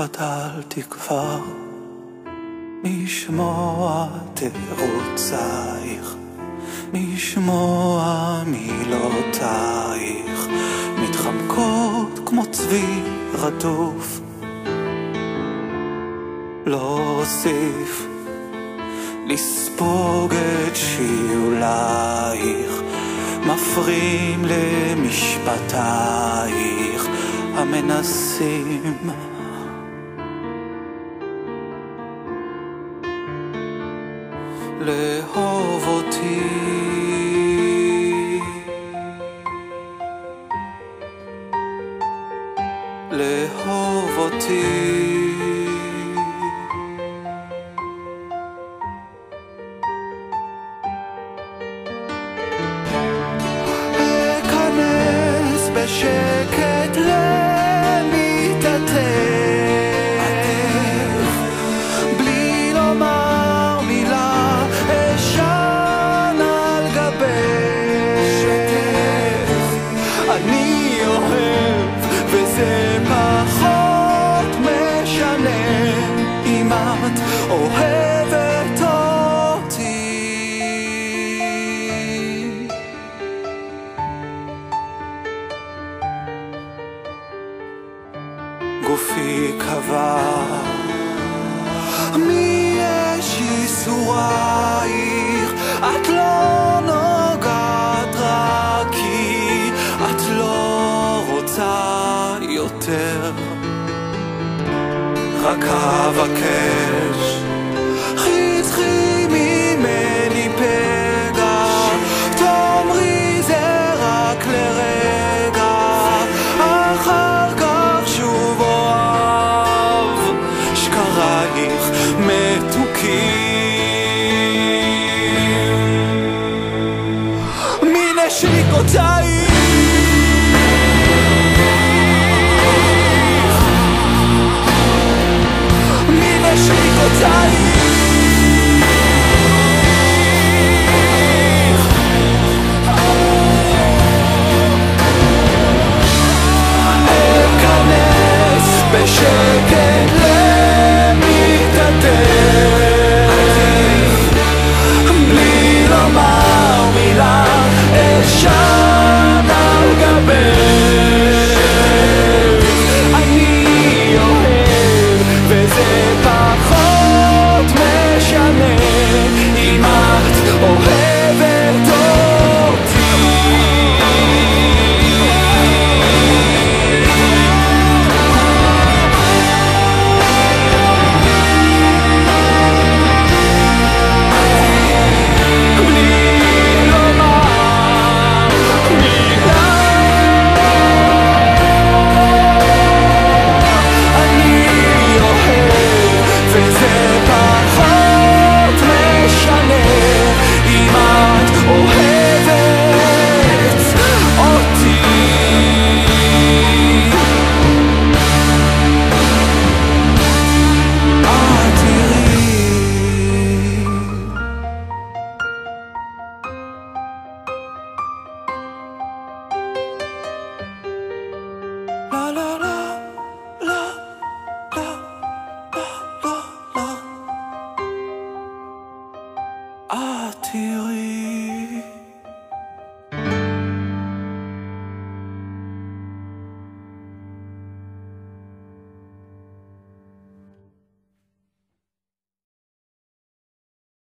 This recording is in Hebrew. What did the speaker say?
חדלתי כבר משמוע תירוצייך, משמוע מילותייך, מתחמקות כמו צבי רדוף. לא אוסיף לספוג את שיעולייך, מפרים למשפטייך המנסים לאהוב אותי. לאהוב אותי. אכנס בשקט את אוהבת אותי. גופי קבע מי יש ייסורייך? את לא נוגעת רק כי את לא רוצה יותר רק אבקש חצי ממני פגע. תאמרי זה רק לרגע. אחר כך שוב אוהב. שקרייך מתוקים. מנשיקותייך time Ah, attiré.